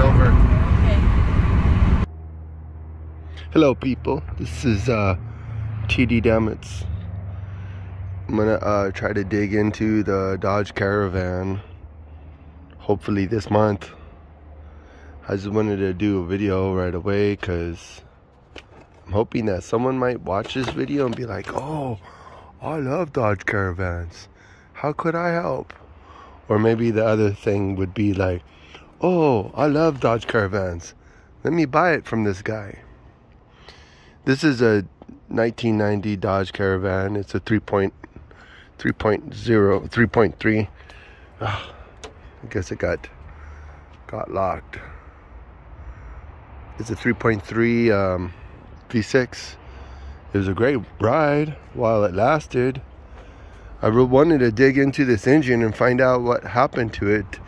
over. Okay. Hello, people. This is uh, TD Damits. I'm gonna uh, try to dig into the Dodge Caravan. Hopefully this month. I just wanted to do a video right away because I'm hoping that someone might watch this video and be like, "Oh, I love Dodge Caravans. How could I help?" Or maybe the other thing would be like, "Oh, I love Dodge Caravans. Let me buy it from this guy." This is a 1990 Dodge Caravan. It's a 3.0, 3.3. Ah, I guess it got got locked. It's a 3.3 um, V6. It was a great ride while it lasted. I wanted to dig into this engine and find out what happened to it,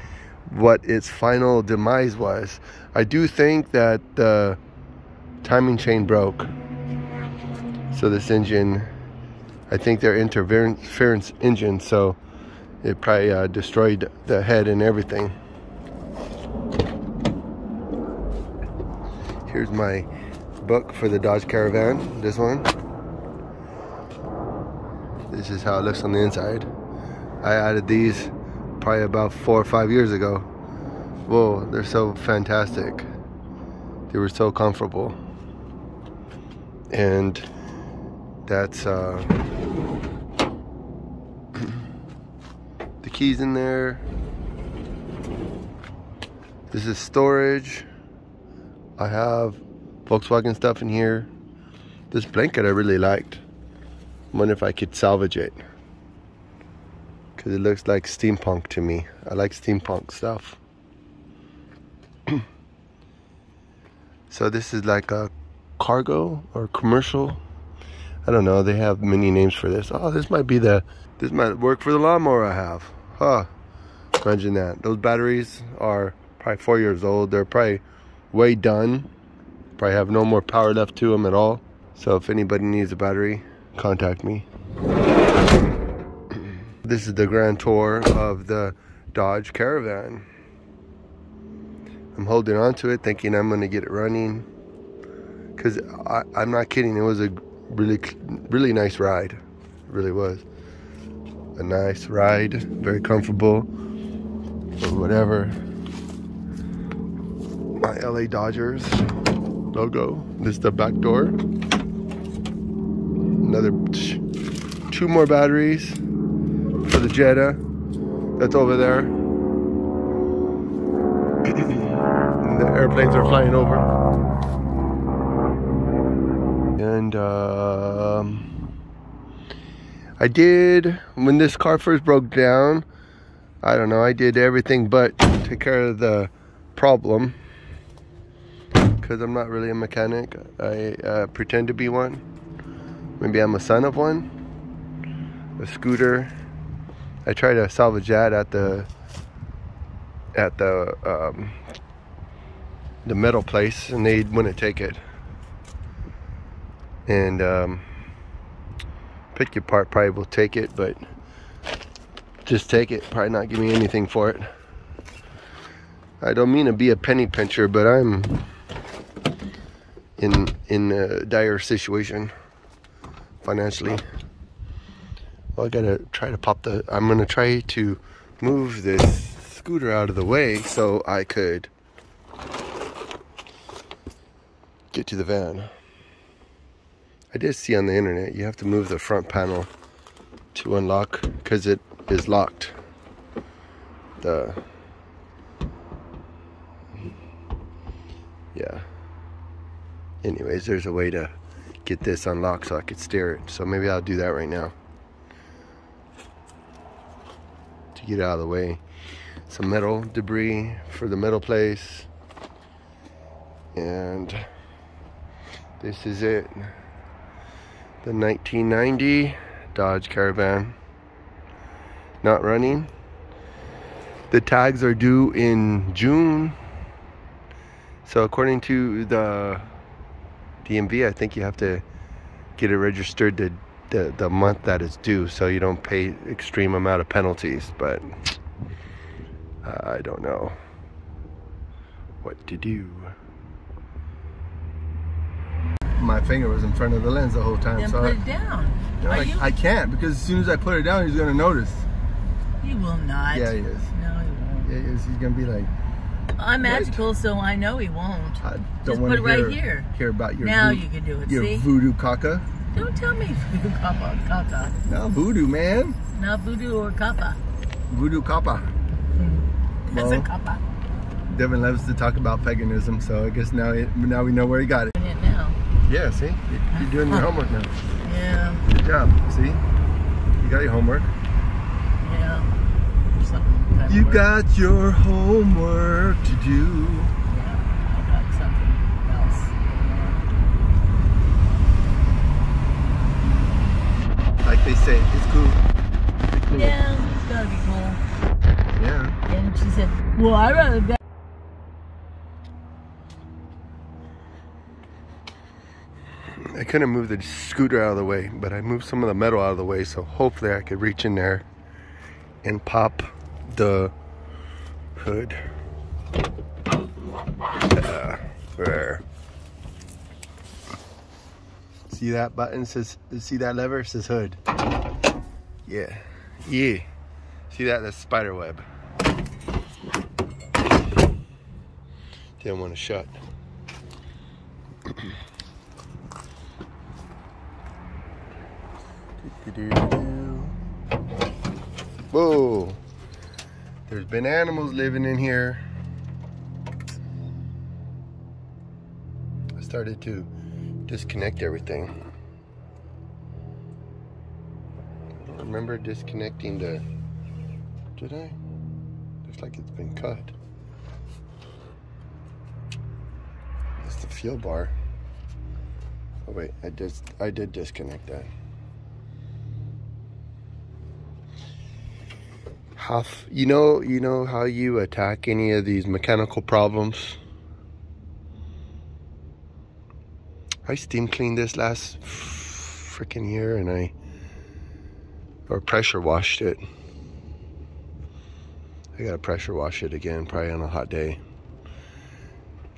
what its final demise was. I do think that the timing chain broke. So this engine, I think they're interference engine, so it probably uh, destroyed the head and everything. Here's my book for the Dodge Caravan, this one. This is how it looks on the inside. I added these probably about four or five years ago. Whoa, they're so fantastic. They were so comfortable. And that's uh, the keys in there. This is storage. I have Volkswagen stuff in here. This blanket I really liked. I wonder if I could salvage it. Because it looks like steampunk to me. I like steampunk stuff. so this is like a cargo or commercial. I don't know. They have many names for this. Oh, this might be the, this might work for the lawnmower I have. Huh. Imagine that. Those batteries are probably four years old. They're probably way done. Probably have no more power left to them at all. So if anybody needs a battery, contact me. This is the grand tour of the Dodge Caravan. I'm holding on to it thinking I'm going to get it running. Because I'm not kidding. It was a really, really nice ride. It really was. A nice ride. Very comfortable. Or whatever my LA Dodgers logo. This is the back door. Another two more batteries the Jetta. That's over there. the airplanes are flying over. And um, I did, when this car first broke down, I don't know, I did everything but take care of the problem because I'm not really a mechanic. I uh, pretend to be one. Maybe I'm a son of one. A scooter. I tried to salvage that at the at the um, the metal place, and they wouldn't take it. And um, pick your part probably will take it, but just take it. Probably not give me anything for it. I don't mean to be a penny pincher, but I'm in in a dire situation financially. Well, I gotta try to pop the. I'm gonna try to move this scooter out of the way so I could get to the van. I did see on the internet you have to move the front panel to unlock because it is locked. The yeah anyways there's a way to get this unlocked so I could steer it so maybe I'll do that right now to get out of the way. Some metal debris for the metal place. And this is it. The 1990 Dodge Caravan. Not running. The tags are due in June. So according to the DMV, I think you have to get it registered the, the, the month that is due so you don't pay extreme amount of penalties. But uh, I don't know what to do. My finger was in front of the lens the whole time, Then so put I, it down. no, Are I, you? I can't because as soon as I put it down, he's gonna notice. he will not. Yeah, he is. No, he won't. Yeah, he is. He's gonna be like, I'm magical, so I know he won't. I don't put want it to right hear, here. hear about your Now voodoo, you can do it. your See? voodoo caca. Don't tell me voodoo kappa, kaka. No voodoo, man. Not voodoo or kappa. Voodoo kappa. Hmm. That's Well. a kappa. Devin loves to talk about paganism, so I guess now now we know where he got it. Doing it now. Yeah, see, You- you're doing your homework now. Yeah, Good job. See, you got your homework. yeah. Or something. kind of You got your homework to do. Yeah, I got something else. Say, it's cool. It's cool. Yeah, it's gotta be cool. Yeah. And she said, "Well, I'd rather that." I couldn't move the scooter out of the way, but I moved some of the metal out of the way, so hopefully I could reach in there and pop the hood. Uh, there. See that button says, see that lever says hood. Yeah, yeah. See that? That's spider web. Didn't want to shut. Whoa. There's been animals living in here. I started to disconnect everything. I remember disconnecting the. Did I? Looks like it's been cut. That's the fuel bar. Oh wait, I just I did disconnect that. How you know you know how you attack any of these mechanical problems? I steam cleaned this last freaking year and I or pressure washed it. I gotta pressure wash it again, probably on a hot day.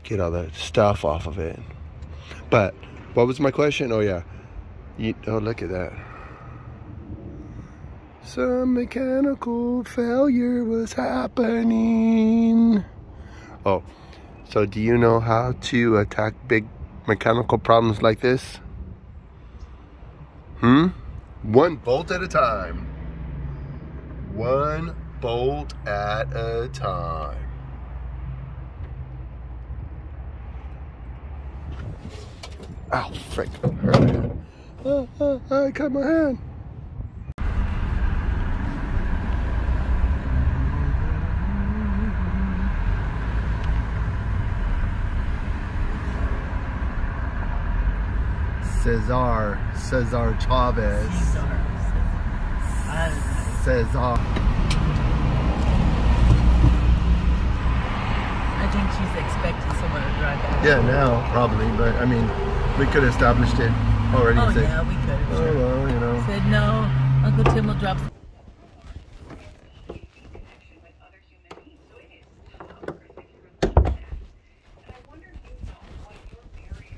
Get all the stuff off of it. But what was my question? Oh yeah. You, oh look at that. Some mechanical failure was happening. Oh, so do you know how to attack big mechanical problems like this? Hmm? One bolt at a time. One bolt at a time. Ow, frick. Oh, oh, I cut my hand. Cesar, Cesar Chavez, Caesar. I don't know. Cesar. I think she's expecting someone to drive back. Yeah, now probably, but I mean, we could have established it already. Oh say, yeah, we could have. oh well, you know. Said no. Uncle Tim will drop